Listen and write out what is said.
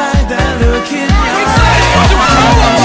by the look in your eyes.